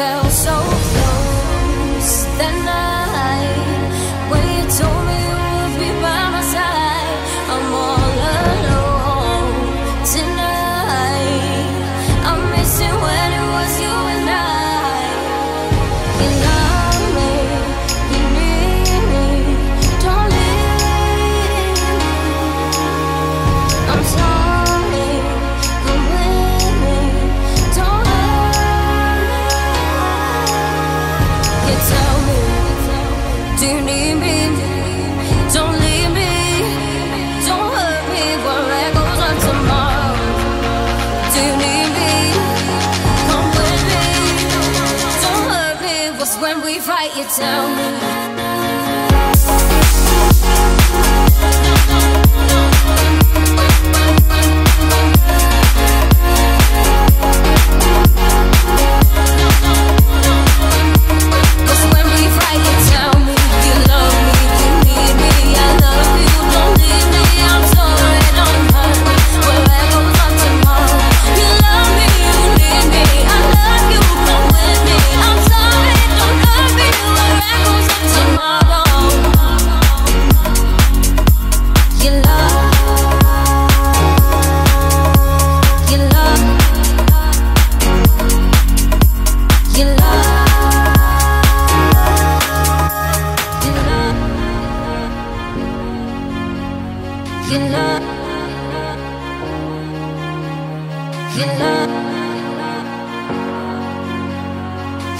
fell so close. That night when you told me down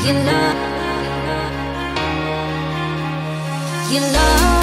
You love. You love.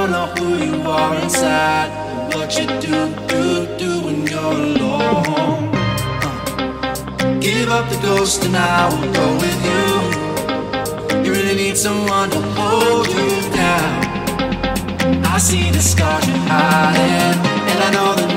don't know who you are inside what you do, do, do when you're alone. Uh, give up the ghost and I will go with you. You really need someone to hold you down. I see the scars you're hiding, and I know that.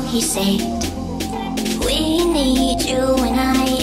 he said, We need you and I.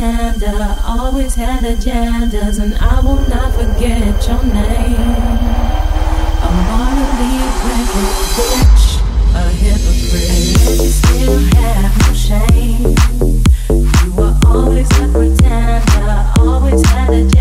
tender, always had agendas, and I will not forget your name. A morally wicked bitch, a hypocrite, and yet you still have no shame. You were always a pretender, always had agendas.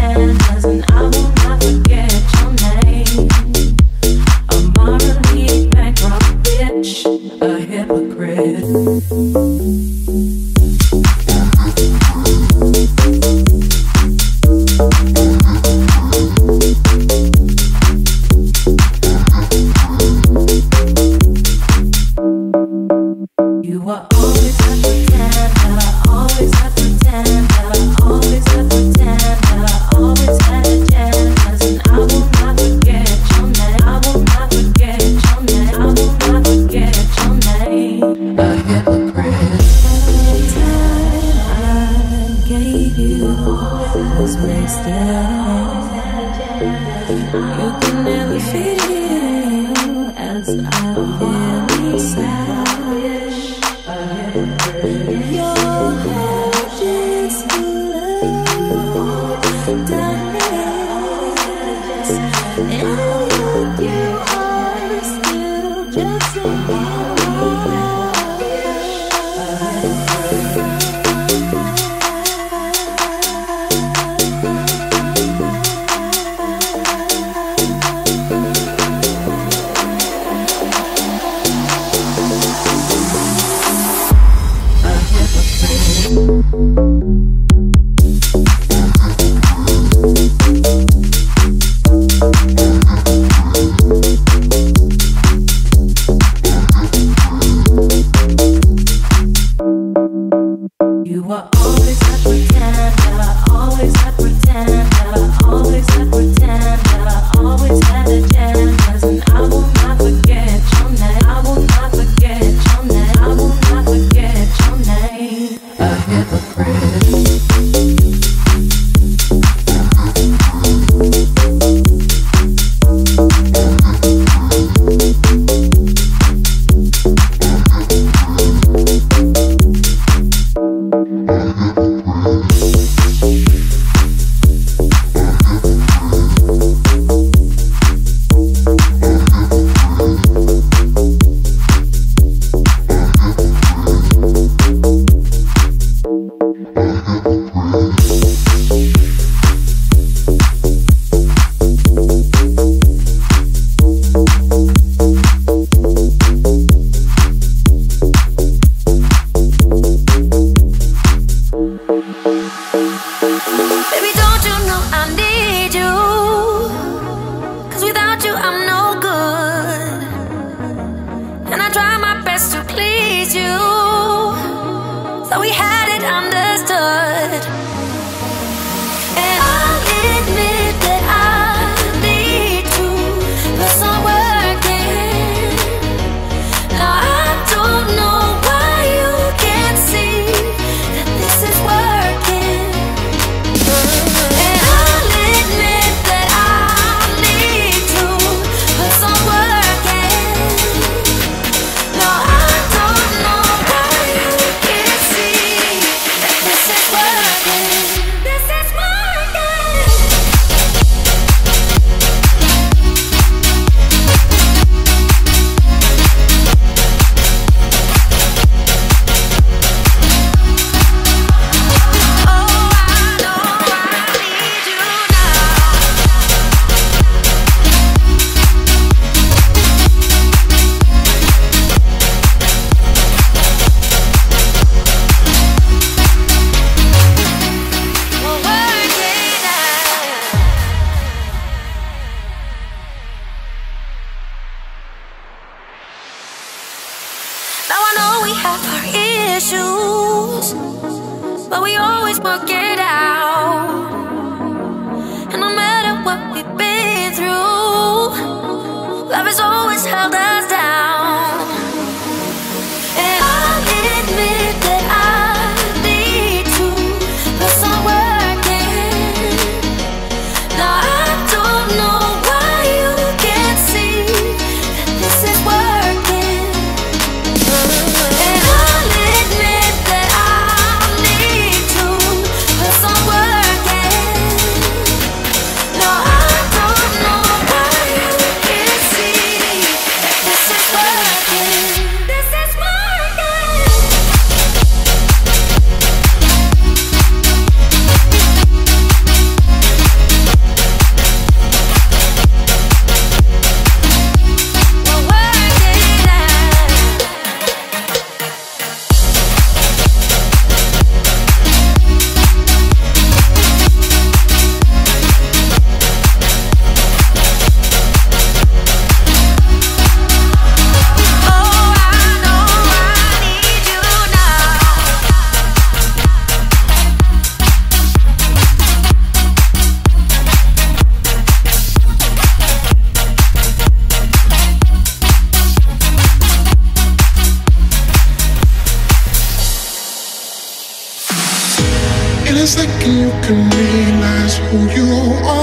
can realize who you are.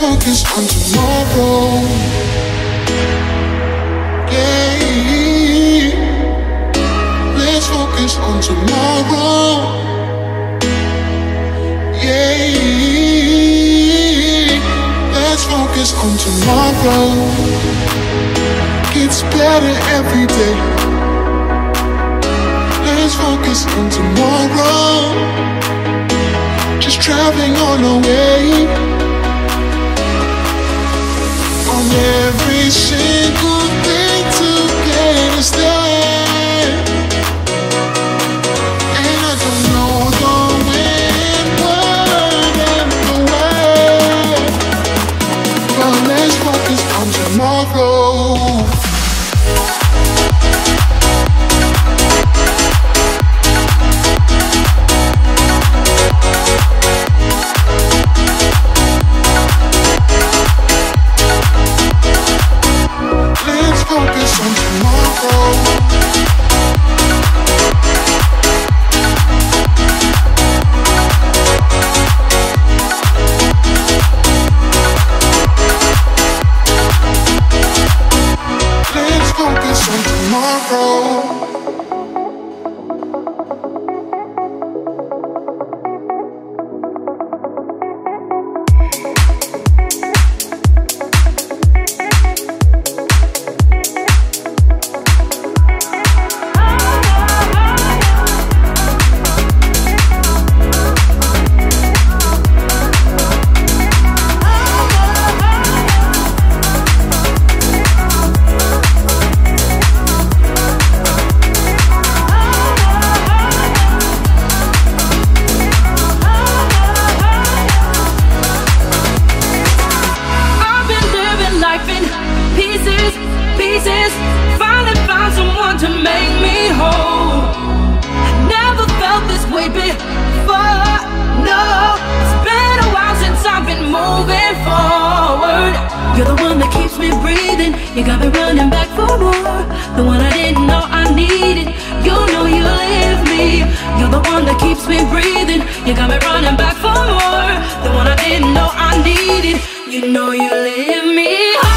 focus on tomorrow. Yeah, let's focus on tomorrow. Yeah, let's focus on tomorrow. It's better every day. Let's focus on tomorrow. Just traveling on our way every single thing to gain is there. in pieces, pieces. Finally found someone to make me whole. I never felt this way before. No, it's been a while since I've been moving forward. You're the one that keeps me breathing. You got me running back for more. The one I didn't know I needed. You know you live me. You're the one that keeps me breathing. You got me running back for more. The one I didn't know I needed. You know you live me.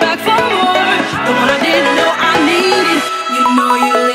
back for more. The one I didn't know I needed. You know you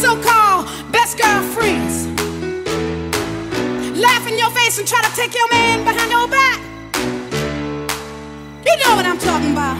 So-called best girlfriends? Laugh in your face and try to take your man behind your back. You know what I'm talking about.